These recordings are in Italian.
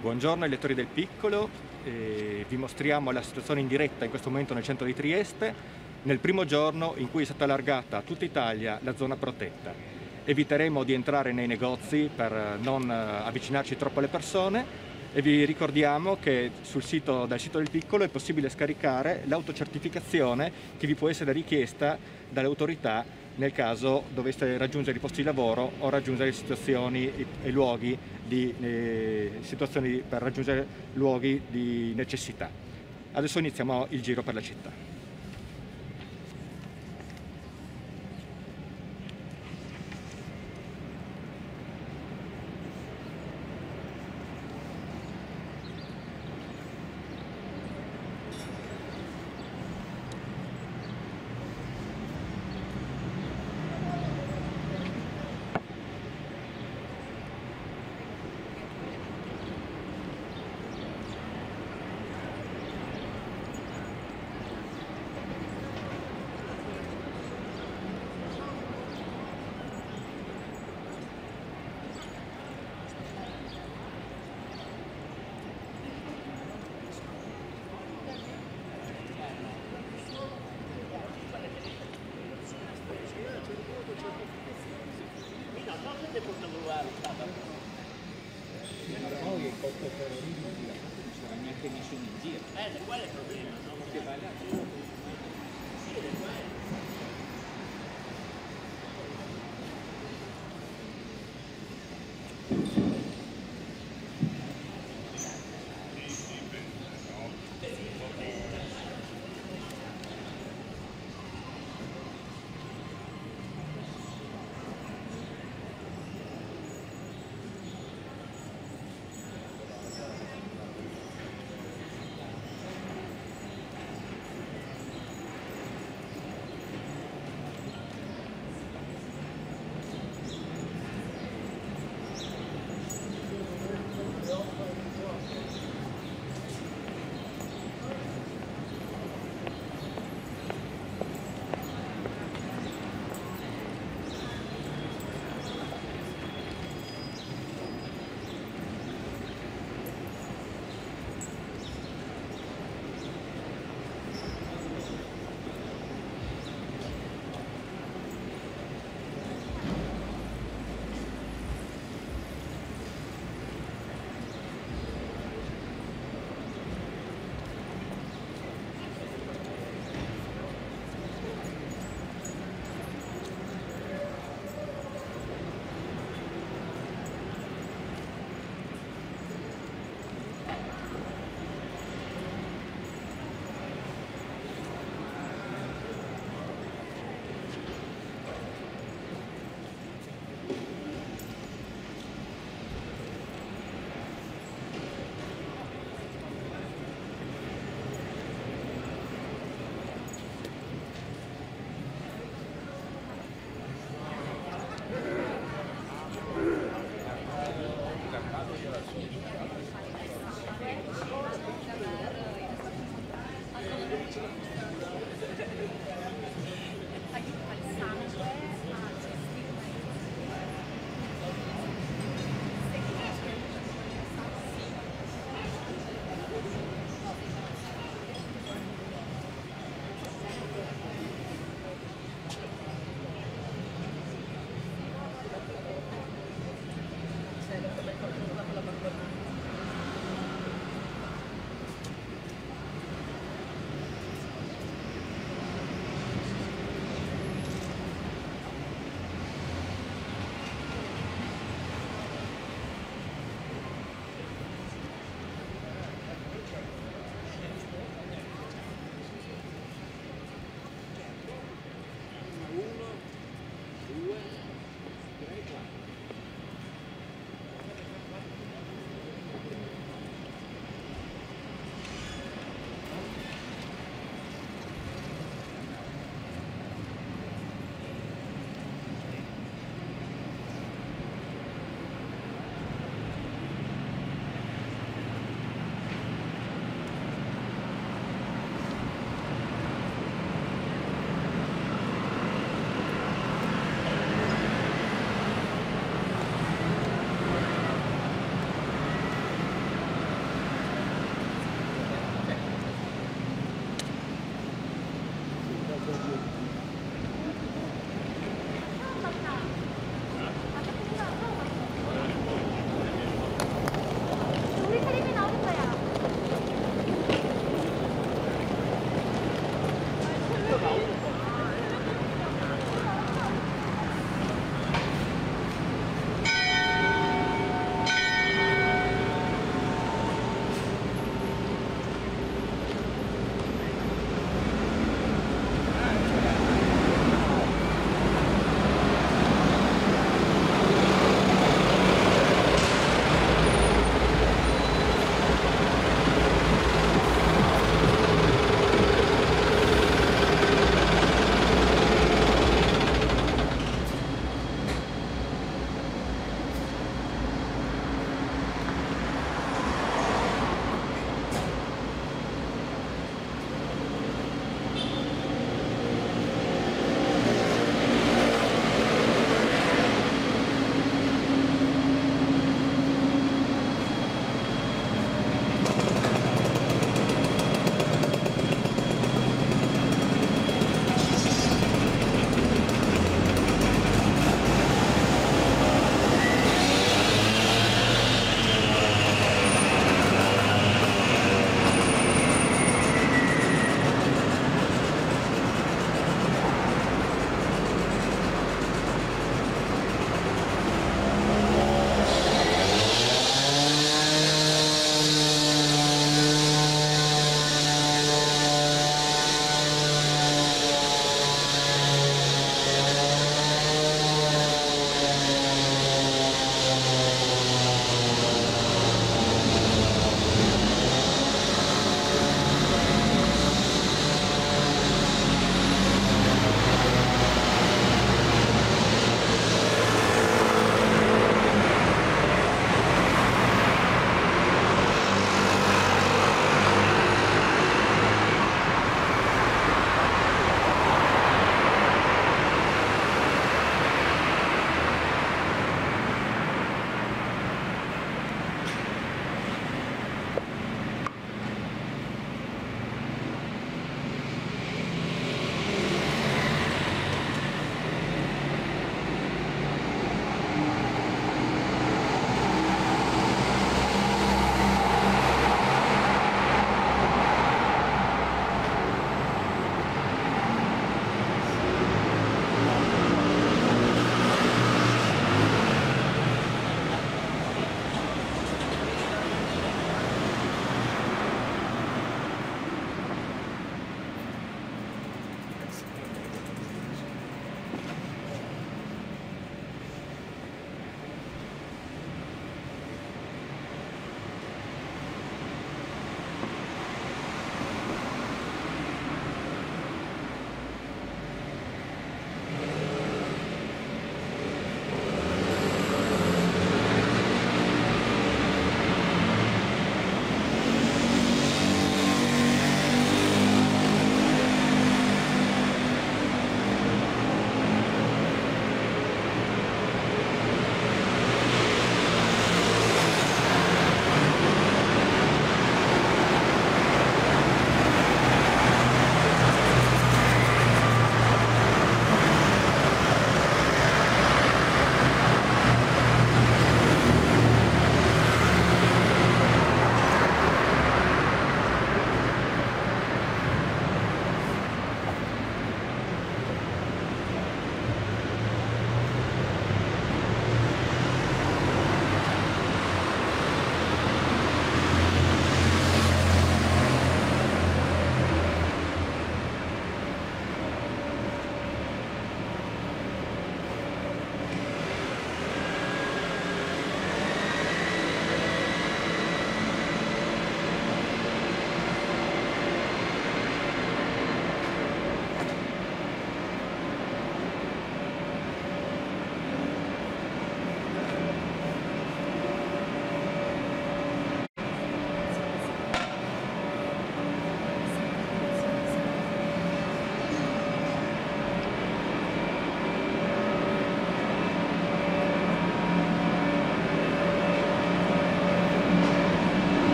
Buongiorno ai lettori del Piccolo, eh, vi mostriamo la situazione in diretta in questo momento nel centro di Trieste, nel primo giorno in cui è stata allargata a tutta Italia la zona protetta. Eviteremo di entrare nei negozi per non eh, avvicinarci troppo alle persone e vi ricordiamo che sito, dal sito del Piccolo è possibile scaricare l'autocertificazione che vi può essere richiesta dalle autorità nel caso doveste raggiungere i posti di lavoro o raggiungere situazioni e luoghi di, eh, situazioni per raggiungere luoghi di necessità. Adesso iniziamo il giro per la città. In giro.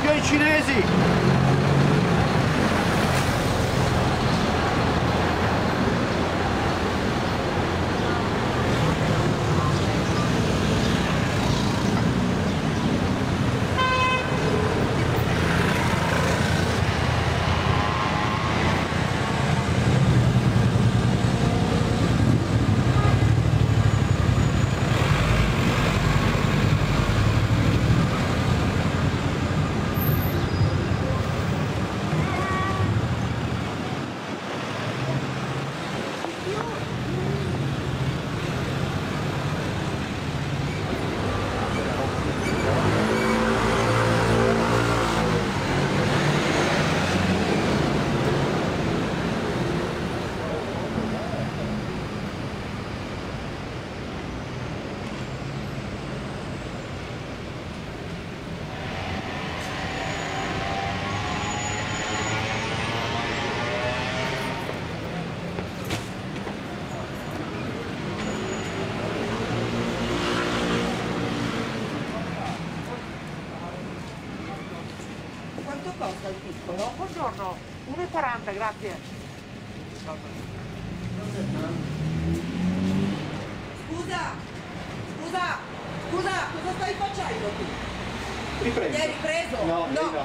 campeões chineses. Grazie. Scusa, scusa, scusa, cosa stai facendo qui? Ripreso. Mi hai ripreso? No, No. no.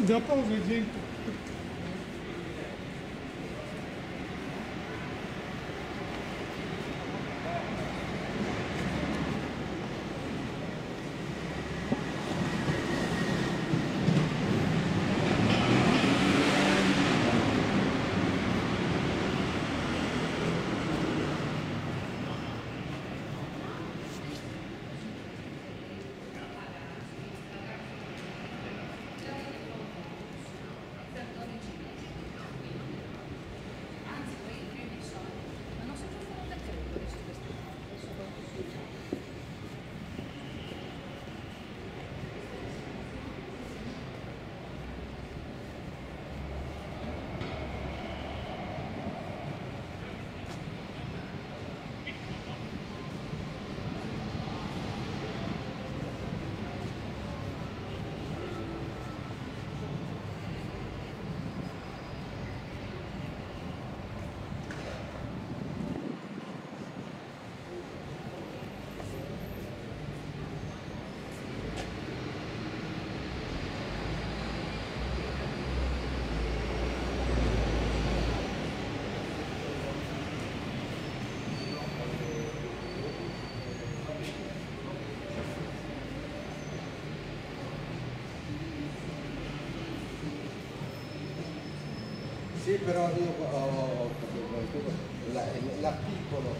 Dá para ouvir, gente. Sì, però io ho, la- l'articolo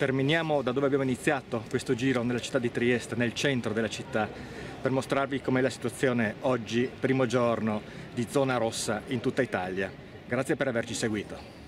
terminiamo da dove abbiamo iniziato questo giro nella città di Trieste, nel centro della città, per mostrarvi com'è la situazione oggi, primo giorno di zona rossa in tutta Italia. Grazie per averci seguito.